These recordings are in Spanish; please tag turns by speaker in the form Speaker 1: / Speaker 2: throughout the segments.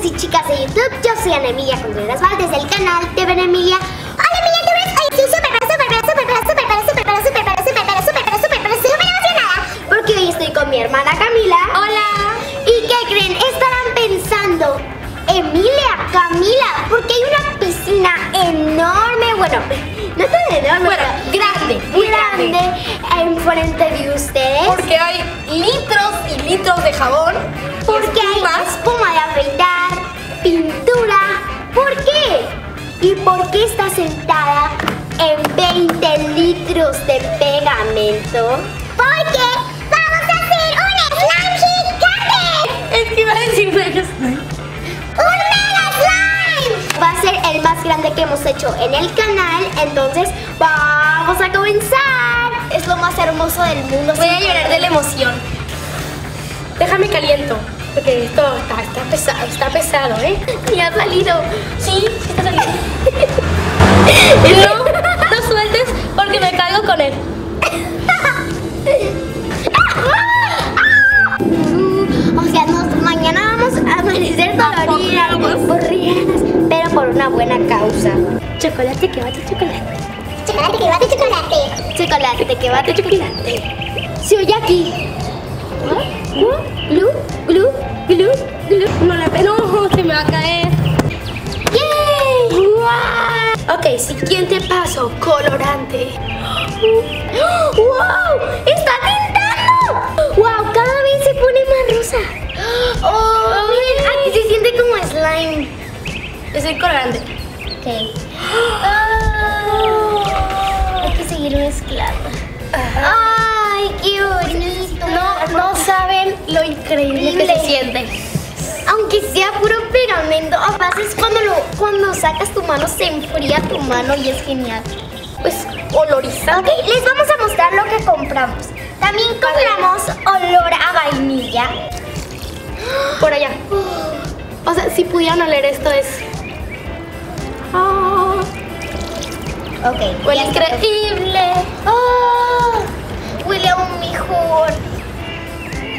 Speaker 1: chicos y chicas de YouTube, yo soy Ana Emilia Contreras Valdés del canal de Ben Emilia. Hola Emilia, ¿tú ves? Hoy estoy súper, súper, súper, súper, súper, súper, súper, súper, súper, pero súper emocionada. Porque hoy estoy con mi hermana Camila.
Speaker 2: Hola.
Speaker 1: ¿Y qué creen? Estarán pensando, Emilia, Camila, porque hay una piscina enorme, bueno, no tan enorme,
Speaker 2: Bueno,
Speaker 1: pero
Speaker 2: grande, muy grande.
Speaker 1: grande enfrente de ustedes.
Speaker 2: Porque hay litros y litros de jabón.
Speaker 1: Porque hay espuma de afeitar, pintura. ¿Por qué? ¿Y por qué está sentada en 20 litros de pegamento? Porque vamos a hacer un slime gigante.
Speaker 2: Es que iba a decir
Speaker 1: grande que hemos hecho en el canal, entonces vamos a comenzar. Es lo más hermoso del mundo.
Speaker 2: Voy a llorar de la emoción. Déjame caliento. Porque esto está, está pesado, está pesado, ¿eh?
Speaker 1: Y ha salido.
Speaker 2: Sí, está saliendo. y no, no sueltes porque me caigo con él.
Speaker 1: O sea, nos- mañana vamos a amanecer doloridas, por una buena causa. Chocolate que bate chocolate. Chocolate que bate chocolate. Chocolate que bate chocolate. Se oye aquí. Glu, glu, glu, glu.
Speaker 2: No le no, se me va a caer.
Speaker 1: ¡Yay! ¡Wow!
Speaker 2: Ok, siguiente paso, colorante.
Speaker 1: ¡Wow!
Speaker 2: Es el colorante.
Speaker 1: Ok. Hay que seguir mezclando. ¡Ay, qué bonito!
Speaker 2: No, no saben lo increíble que se siente.
Speaker 1: Aunque sea puro pegamento, a veces cuando, lo, cuando sacas tu mano se enfría tu mano y es genial.
Speaker 2: Pues olorizante.
Speaker 1: Ok, les vamos a mostrar lo que compramos. También compramos olor a vainilla.
Speaker 2: Por allá. O sea, si pudieran oler esto es.
Speaker 1: Ok.
Speaker 2: huele increíble.
Speaker 1: ¡Ah! Huele aún mejor.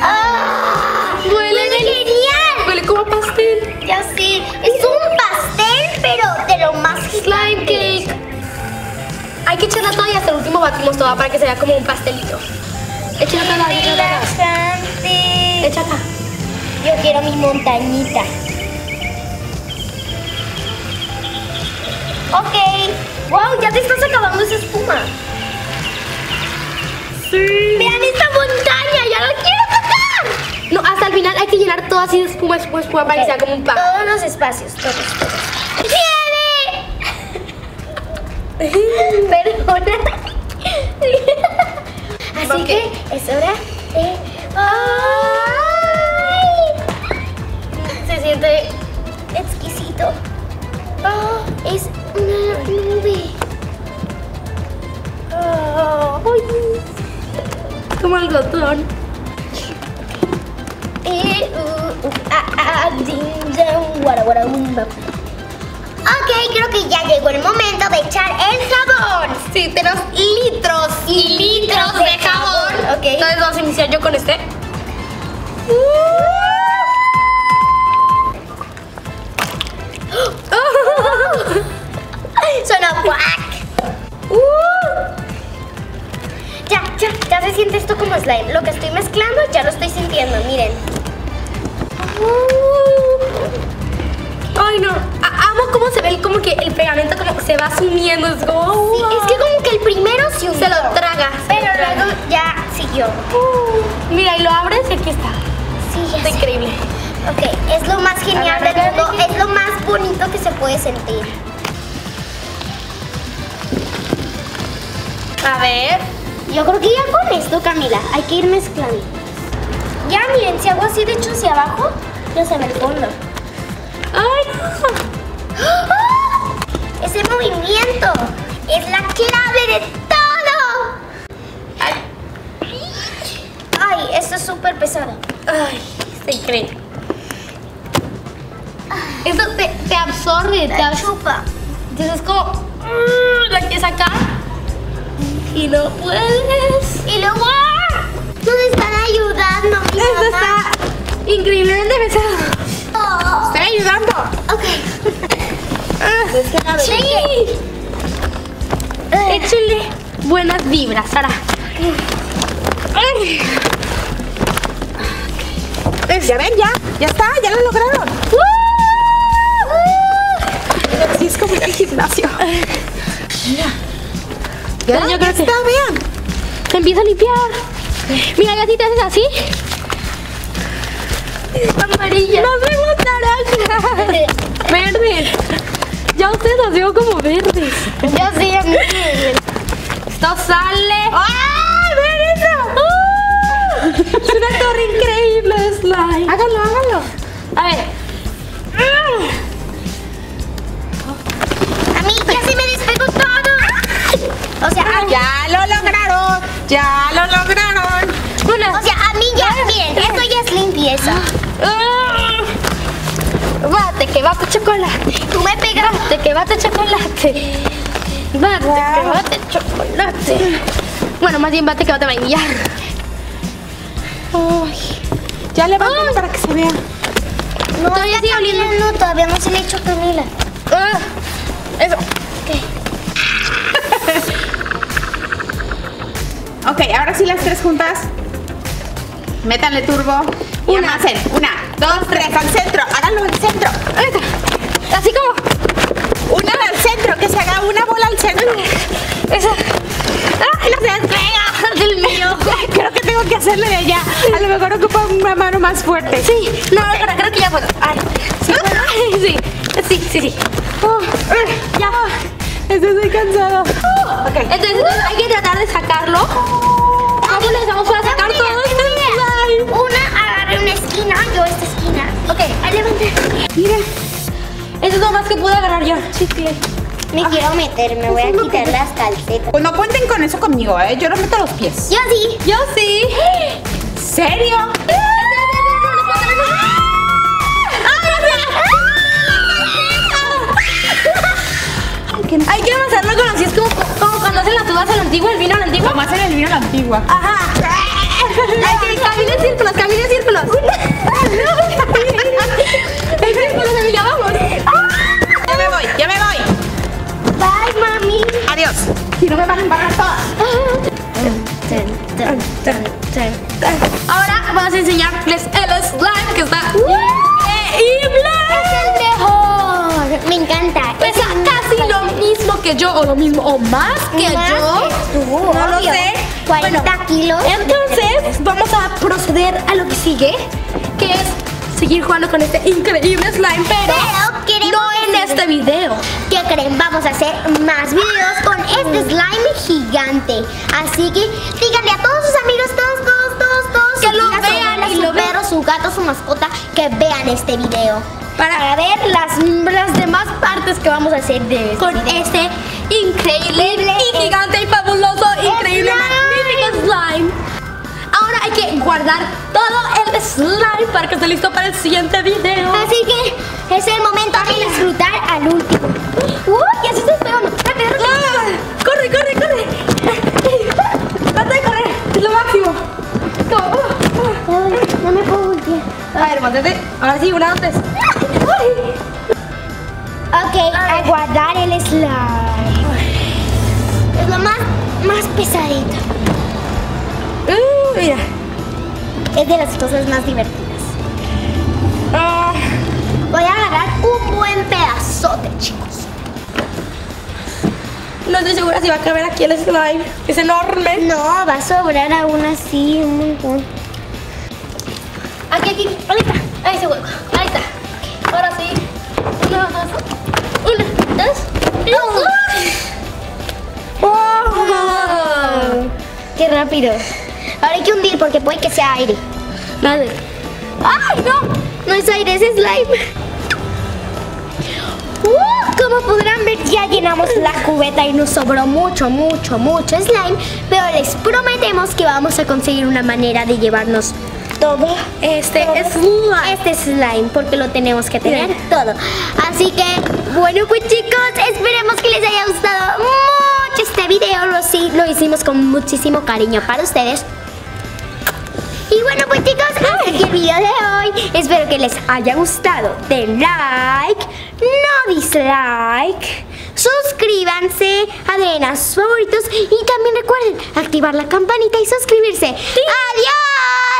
Speaker 1: ¡Ah!
Speaker 2: Huele
Speaker 1: genial!
Speaker 2: Huele como pastel.
Speaker 1: Ya sé, es un pastel, pero de lo más
Speaker 2: Slime
Speaker 1: gigante.
Speaker 2: cake. Hay que echarla toda y hasta el último batimos toda para que se vea como un pastelito. Échala toda, échala toda. Échala.
Speaker 1: Yo quiero mi montañita. Ok. Wow, ya te estás acabando esa espuma.
Speaker 2: Sí.
Speaker 1: Vean esta montaña, ya la quiero tocar.
Speaker 2: No, hasta el final hay que llenar todo así de espuma, espuma, espuma para que sea como un pan.
Speaker 1: Todos los espacios, todos, todos. Perdona. Así que es hora de. ¡Ay!
Speaker 2: Se siente.
Speaker 1: Exquisito. Oh, es una nube. Oh,
Speaker 2: como
Speaker 1: uh, uh, bum, bam. Ok, creo que ya llegó el momento de echar el jabón.
Speaker 2: Sí, tenemos litros y litros de jabón.
Speaker 1: Ok.
Speaker 2: Entonces vamos a iniciar yo con este.
Speaker 1: Sonó quack. Uh. Ya, ya, ya se siente esto como slime. Lo que estoy mezclando ya lo estoy sintiendo, miren.
Speaker 2: Ay, no. A- amo cómo se ve el- como que el pegamento como que se va sumiendo. Es como.
Speaker 1: Sí, es que como que el primero se hundió.
Speaker 2: Se lo traga. se
Speaker 1: Pero
Speaker 2: lo traga.
Speaker 1: luego ya siguió.
Speaker 2: Mira, y lo abres y aquí está.
Speaker 1: Sí, ya
Speaker 2: Está
Speaker 1: sé.
Speaker 2: increíble. A ver.
Speaker 1: Yo creo que ya con esto, Camila, hay que ir mezclando. Ya, miren, si hago así de hecho hacia abajo, ya se ve el fondo.
Speaker 2: Ay, no.
Speaker 1: ¡Ah! Ese movimiento es la clave de todo. Ay, esto es súper pesado.
Speaker 2: Ay, está increíble. Eso te, te absorbe, te
Speaker 1: La
Speaker 2: absorbe.
Speaker 1: chupa.
Speaker 2: Entonces es como. mm, La quieres sacar. Y no puedes.
Speaker 1: Y luego ¡ah! nos están ayudando. mi
Speaker 2: Esto
Speaker 1: mamá.
Speaker 2: está increíblemente pesado.
Speaker 1: Oh.
Speaker 2: Estoy ayudando. Sí. Échale buenas vibras, Sara. Ay.
Speaker 3: Ya ven, ya, ya está, ya lo lograron. Así es como al gimnasio. Mira. Ya,
Speaker 2: Yo creo que-
Speaker 3: está, vean.
Speaker 2: Se empieza a limpiar. Mira, ya si te haces así. Amarilla.
Speaker 3: Nos vemos naranja.
Speaker 2: Verde. Ya ustedes los veo como verdes.
Speaker 1: Yo sí, a mí.
Speaker 2: Esto sale.
Speaker 3: ¡Ah! ¡Ven eso!
Speaker 2: Es una torre increíble, slime.
Speaker 3: Hágalo, hágalo.
Speaker 2: A ver.
Speaker 1: A mí ya se me
Speaker 3: Ya lo lograron. Ya lo lograron.
Speaker 2: Una.
Speaker 1: o sea, a mí ya, miren, esto ya es limpieza.
Speaker 2: Ah. Bate, que bate chocolate.
Speaker 1: Tú me pegas.
Speaker 2: Bate, que bate chocolate. Bate, que bate chocolate. Bueno, más bien bate que bate vainilla.
Speaker 3: Ya levántalo para que se vea.
Speaker 1: No,
Speaker 2: Todavía sigue oliendo.
Speaker 1: No, todavía no se le ha hecho Camila.
Speaker 2: Ah, Eso.
Speaker 3: Ok, ahora sí las tres juntas. Métanle turbo. Y
Speaker 2: Una.
Speaker 3: Una, dos, tres. Al centro. Háganlo al centro.
Speaker 2: Así como.
Speaker 3: Una al centro. Que se haga una bola al centro.
Speaker 2: Esa. ¡Ay, no se despega del mío!
Speaker 3: Creo que tengo que hacerlo de allá. A lo mejor ocupa una mano más fuerte.
Speaker 2: Sí, no, pero creo que ya puedo. Ay, sí, puedo. sí, sí, sí, sí.
Speaker 3: Oh,
Speaker 2: Ya.
Speaker 3: Estoy cansado. Ok.
Speaker 2: Entonces, entonces hay que de sacarlo. ¿Cómo le hacemos para sacar
Speaker 1: Mira,
Speaker 2: todo este slime?
Speaker 1: Una agarré una esquina, yo esta esquina. Ok, ahí levanta.
Speaker 3: Mira.
Speaker 2: Eso es lo más que pude agarrar yo. Chicle.
Speaker 1: Me quiero meter, me voy a quitar las calcetas.
Speaker 3: Pues no cuenten con eso conmigo, ¿eh? Yo no meto los pies.
Speaker 1: Yo sí.
Speaker 2: Yo sí.
Speaker 3: ¿Serio?
Speaker 2: Hay que avanzarlo con así, es como, hacen las uvas a la antigua, el vino a la antigua.
Speaker 3: Como hacen el vino a la antigua.
Speaker 2: Ajá. Hay que caminen círculos, caminen círculos. mismo que yo, o lo mismo, o más que
Speaker 1: Más
Speaker 2: yo.
Speaker 1: que tú,
Speaker 2: no lo sé.
Speaker 1: 40
Speaker 2: Bueno,
Speaker 1: kilos.
Speaker 2: Entonces, vamos a proceder a lo que sigue, que es seguir jugando con este increíble slime, pero,
Speaker 1: Pero
Speaker 2: no en este video.
Speaker 1: ¿Qué creen? Vamos a hacer más videos con este slime gigante. Así que díganle a todos sus amigos, todos, todos, todos, todos.
Speaker 2: Que
Speaker 1: su
Speaker 2: lo
Speaker 1: tía, su
Speaker 2: vean
Speaker 1: abuela,
Speaker 2: y
Speaker 1: su
Speaker 2: lo vean.
Speaker 1: perro, su gato, su mascota, que vean este video.
Speaker 2: Para ver las, las demás partes que vamos a hacer de con este increíble y gigante y fabuloso, increíble,
Speaker 1: Slime.
Speaker 2: magnífico slime. Ahora hay que guardar todo el slime para que esté listo para el siguiente video.
Speaker 1: Así que es el momento de disfrutar al último. ¡Uy! Ya se está esperando. Rápido, rápido.
Speaker 2: ¡Ah! ¡Corre, corre, corre! ¡Trata de correr! ¡Es lo máximo! Uh, uh.
Speaker 1: Ay, no me puedo voltear.
Speaker 2: A ver, mátete. Ahora sí, una, dos, tres.
Speaker 1: Ok, a guardar el slime. Es lo más, más pesadito.
Speaker 2: Uh, mira.
Speaker 1: Es de las cosas más divertidas.
Speaker 2: Ah,
Speaker 1: Voy a agarrar un buen pedazote, chicos.
Speaker 2: no estoy segura si va a caber aquí el slime. Es enorme.
Speaker 1: No, va a sobrar aún así un montón.
Speaker 2: Aquí, aquí. Ahí está. Ahí se hueco. Ahí está. Ahora sí. Una, dos. Una, dos. tres.
Speaker 1: ¡Wow! ¡Qué rápido! Ahora hay que hundir porque puede que sea aire.
Speaker 2: Dale.
Speaker 1: ¡Ay, no! No es aire, es slime. ¡Uh! Como podrán ver, ya llenamos la cubeta y nos sobró mucho, mucho, mucho slime. Pero les prometemos que vamos a conseguir una manera de llevarnos todo
Speaker 2: este
Speaker 1: todo.
Speaker 2: slime.
Speaker 1: Este slime, porque lo tenemos que tener todo. Así que, bueno pues chicos, esperemos que les haya gustado mucho este video. Lo, sí, lo hicimos con muchísimo cariño para ustedes. Y bueno pues chicos, hasta aquí el video de hoy. Espero que les haya gustado. Den like, no dislike. Suscríbanse, adren a sus favoritos y también recuerden activar la campanita y suscribirse. ¡Adiós!